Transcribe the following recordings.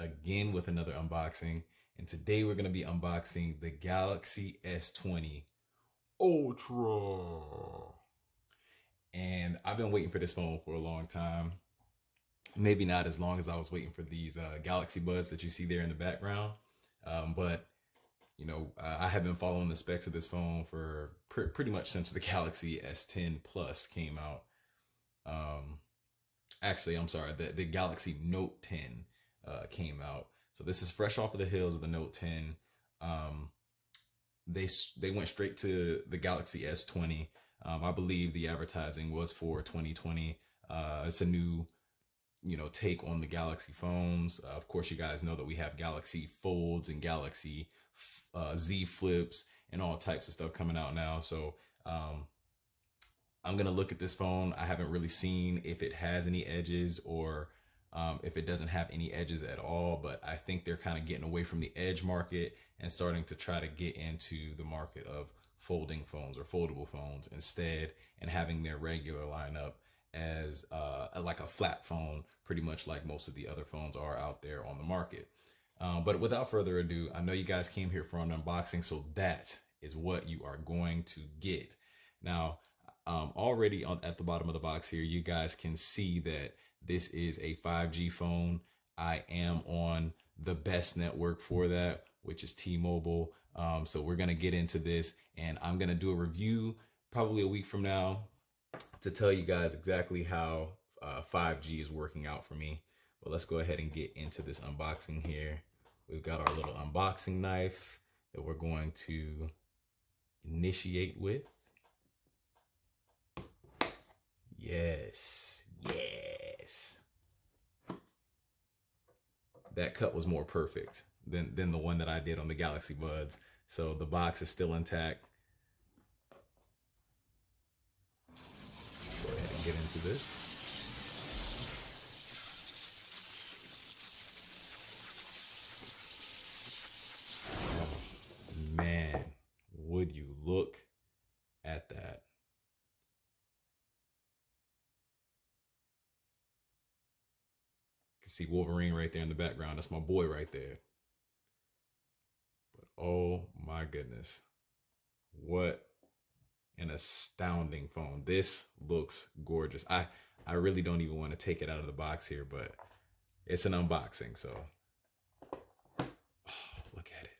again with another unboxing. And today we're going to be unboxing the Galaxy S20 Ultra. And I've been waiting for this phone for a long time. Maybe not as long as I was waiting for these uh, Galaxy Buds that you see there in the background. Um, but, you know, I have been following the specs of this phone for pr pretty much since the Galaxy S10 Plus came out. Um, actually, I'm sorry, the, the Galaxy Note 10 uh, came out. So this is fresh off of the heels of the Note 10. Um, they they went straight to the Galaxy S20. Um, I believe the advertising was for 2020. Uh, it's a new, you know, take on the Galaxy phones. Uh, of course, you guys know that we have Galaxy Folds and Galaxy uh, Z Flips and all types of stuff coming out now. So um, I'm gonna look at this phone. I haven't really seen if it has any edges or um, if it doesn't have any edges at all, but I think they're kind of getting away from the edge market and starting to try to get into the market of folding phones or foldable phones instead and having their regular lineup as uh, like a flat phone, pretty much like most of the other phones are out there on the market. Um, but without further ado, I know you guys came here for an unboxing, so that is what you are going to get. Now, um, already on at the bottom of the box here, you guys can see that this is a 5G phone. I am on the best network for that, which is T-Mobile. Um, so we're to get into this and I'm to do a review probably a week from now to tell you guys exactly how uh, 5G is working out for me. But let's go ahead and get into this unboxing here. We've got our little unboxing knife that we're going to initiate with. Yes. That cut was more perfect than, than the one that I did on the Galaxy Buds. So the box is still intact. Go ahead and get into this. Man, would you look at that? Can see Wolverine right there in the background. That's my boy right there. But oh my goodness. What an astounding phone. This looks gorgeous. I, I really don't even want to take it out of the box here, but it's an unboxing. So oh, look at it.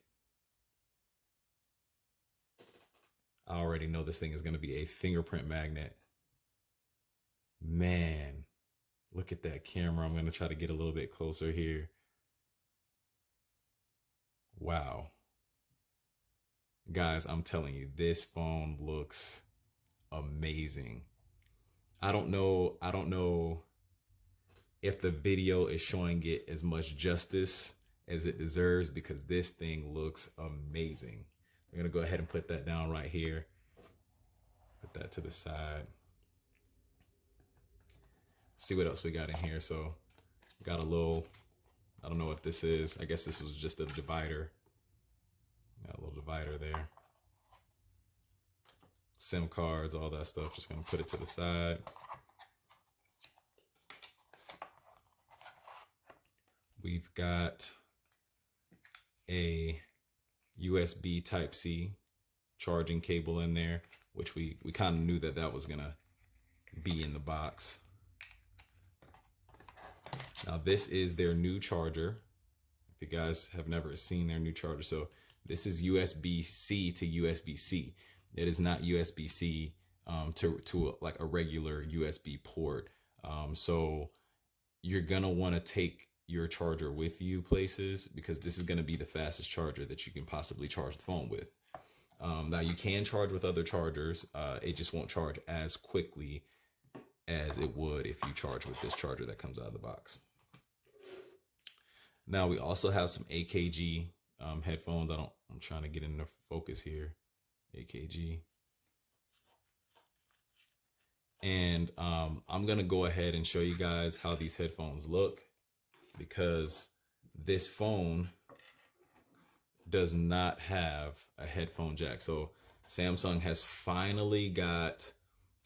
I already know this thing is going to be a fingerprint magnet. Man, Look at that camera. I'm going to try to get a little bit closer here. Wow. Guys, I'm telling you, this phone looks amazing. I don't know. I don't know if the video is showing it as much justice as it deserves because this thing looks amazing. I'm going to go ahead and put that down right here. Put that to the side see what else we got in here. So got a little, I don't know what this is. I guess this was just a divider. Got a little divider there. SIM cards, all that stuff. Just gonna put it to the side. We've got a USB type C charging cable in there, which we, we kind of knew that that was gonna be in the box. Now this is their new charger. If you guys have never seen their new charger. So this is USB-C to USB-C. It is not USB-C um, to, to like a regular USB port. Um, so you're gonna wanna take your charger with you places because this is gonna be the fastest charger that you can possibly charge the phone with. Um, now you can charge with other chargers. Uh, it just won't charge as quickly as it would if you charge with this charger that comes out of the box. Now we also have some AKG um, headphones. I don't, I'm trying to get into focus here. AKG. And um, I'm to go ahead and show you guys how these headphones look because this phone does not have a headphone jack. So Samsung has finally got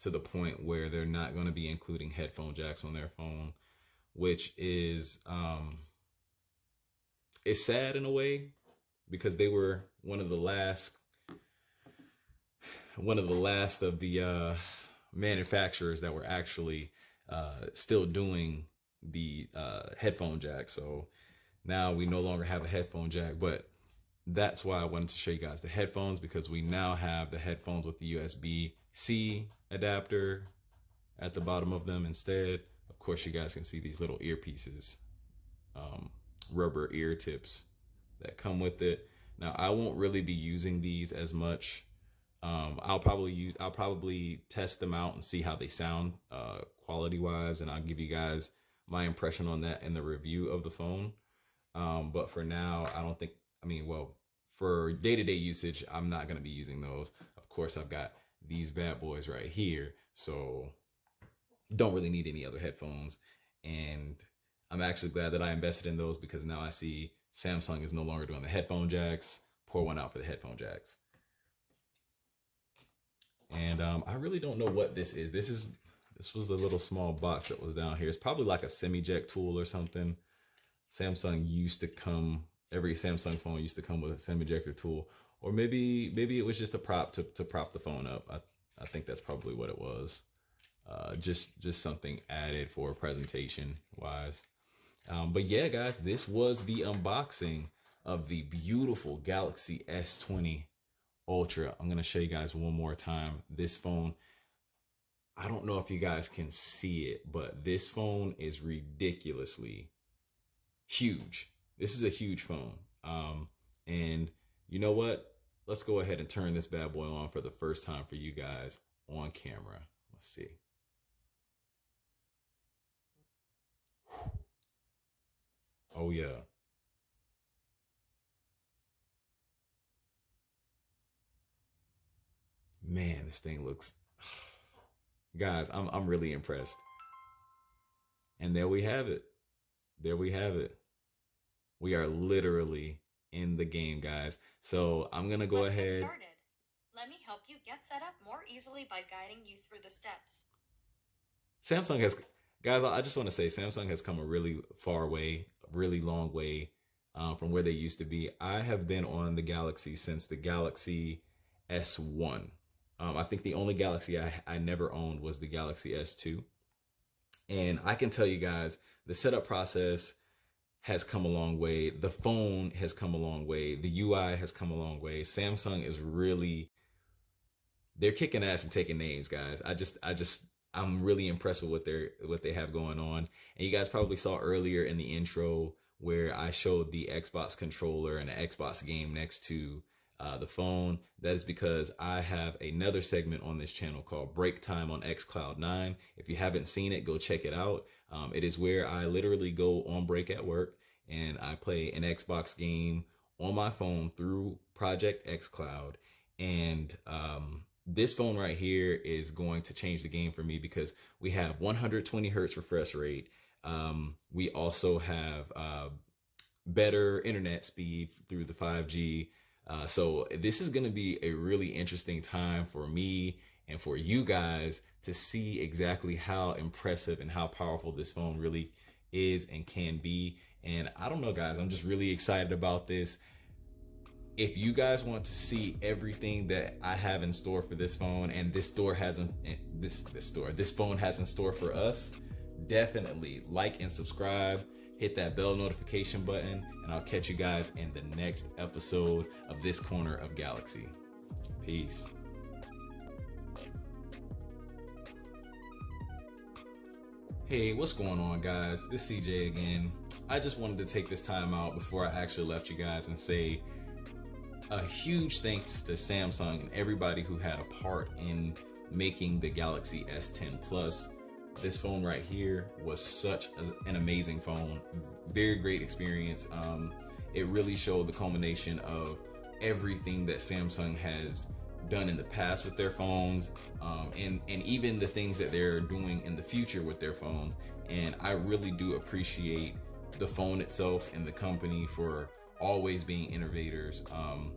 to the point where they're not going to be including headphone jacks on their phone which is um, it's sad in a way because they were one of the last one of the last of the uh, manufacturers that were actually uh, still doing the uh, headphone jack. So now we no longer have a headphone jack, but that's why I wanted to show you guys the headphones because we now have the headphones with the USB C adapter at the bottom of them instead. Of course, you guys can see these little earpieces, um, rubber ear tips that come with it. Now, I won't really be using these as much. Um, I'll probably use, I'll probably test them out and see how they sound uh, quality wise, and I'll give you guys my impression on that in the review of the phone. Um, but for now, I don't think, I mean, well, for day to day usage, I'm not going to be using those. Of course, I've got these bad boys right here. So don't really need any other headphones. And I'm actually glad that I invested in those because now I see Samsung is no longer doing the headphone jacks. Pour one out for the headphone jacks. And um, I really don't know what this is. This is this was a little small box that was down here. It's probably like a SIM eject tool or something. Samsung used to come, every Samsung phone used to come with a SIM ejector tool. Or maybe maybe it was just a prop to, to prop the phone up. I, I think that's probably what it was. Uh, just just something added for presentation wise. Um, but yeah, guys, this was the unboxing of the beautiful Galaxy S20 Ultra. I'm gonna show you guys one more time. This phone, I don't know if you guys can see it, but this phone is ridiculously huge. This is a huge phone. Um, and you know what? Let's go ahead and turn this bad boy on for the first time for you guys on camera. Let's see. Oh yeah. Man, this thing looks guys, I'm I'm really impressed. And there we have it. There we have it. We are literally in the game, guys. So I'm gonna go Let's ahead. Started. Let me help you get set up more easily by guiding you through the steps. Samsung has, guys. I just want to say Samsung has come a really far way, really long way um, from where they used to be. I have been on the Galaxy since the Galaxy S1. Um, I think the only Galaxy I, I never owned was the Galaxy S2. And I can tell you guys, the setup process has come a long way. The phone has come a long way. The UI has come a long way. Samsung is really they're kicking ass and taking names, guys. I just I just I'm really impressed with what they're what they have going on. And you guys probably saw earlier in the intro where I showed the Xbox controller and the Xbox game next to uh, the phone. That is because I have another segment on this channel called Break Time on xCloud 9. If you haven't seen it, go check it out. Um, it is where I literally go on break at work and I play an Xbox game on my phone through Project xCloud. And um, this phone right here is going to change the game for me because we have 120 hertz refresh rate. Um, we also have uh, better internet speed through the 5G. Uh, so this is going to be a really interesting time for me and for you guys to see exactly how impressive and how powerful this phone really is and can be. And I don't know, guys, I'm just really excited about this. If you guys want to see everything that I have in store for this phone and this store has in this this store, this phone has in store for us, definitely like and subscribe hit that bell notification button, and I'll catch you guys in the next episode of this corner of Galaxy. Peace. Hey, what's going on, guys? This CJ again. I just wanted to take this time out before I actually left you guys and say a huge thanks to Samsung and everybody who had a part in making the Galaxy S10 Plus. This phone right here was such a, an amazing phone. Very great experience. Um, it really showed the culmination of everything that samsung has done in the past with their phones um, and and even the things that they're doing in the future with their phones. And i really do appreciate the phone itself and the company for always being innovators um,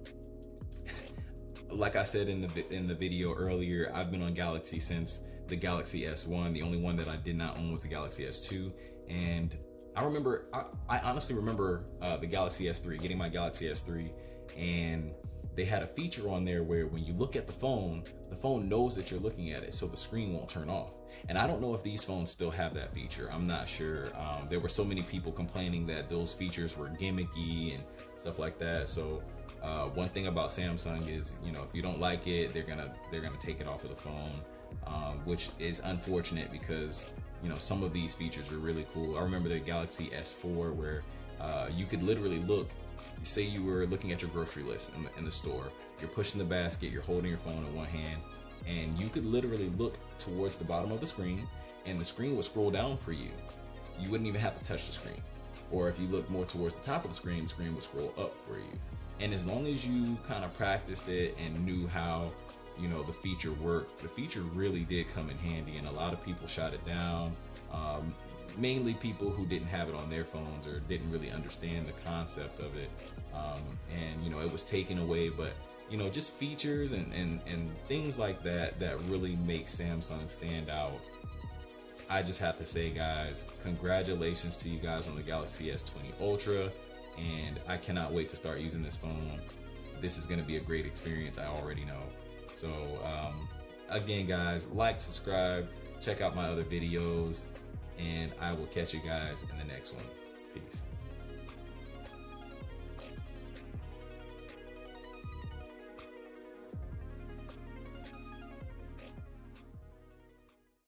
like i said in the in the video earlier i've been on galaxy since the Galaxy S1. The only one that I did not own was the Galaxy S2. And I remember, I, I honestly remember uh, the Galaxy S3, getting my Galaxy S3, and they had a feature on there where when you look at the phone, the phone knows that you're looking at it, so the screen won't turn off. And I don't know if these phones still have that feature. I'm not sure. Um, there were so many people complaining that those features were gimmicky and stuff like that. So uh, one thing about Samsung is, you know, if you don't like it, they're gonna they're gonna take it off of the phone, um, which is unfortunate because you know some of these features are really cool. I remember the Galaxy S4 where uh, you could literally look say you were looking at your grocery list in the, in the store, you're pushing the basket, you're holding your phone in one hand, and you could literally look towards the bottom of the screen and the screen would scroll down for you. You wouldn't even have to touch the screen. Or if you look more towards the top of the screen, the screen would scroll up for you. And as long as you kind of practiced it and knew how, you know, the feature worked, the feature really did come in handy and a lot of people shot it down. Um, mainly people who didn't have it on their phones or didn't really understand the concept of it. Um, and you know, it was taken away, but you know, just features and, and, and things like that that really make Samsung stand out. I just have to say, guys, congratulations to you guys on the Galaxy S20 Ultra, and I cannot wait to start using this phone. This is going to be a great experience, I already know. So, um, again, guys, like, subscribe, check out my other videos and I will catch you guys in the next one. Peace.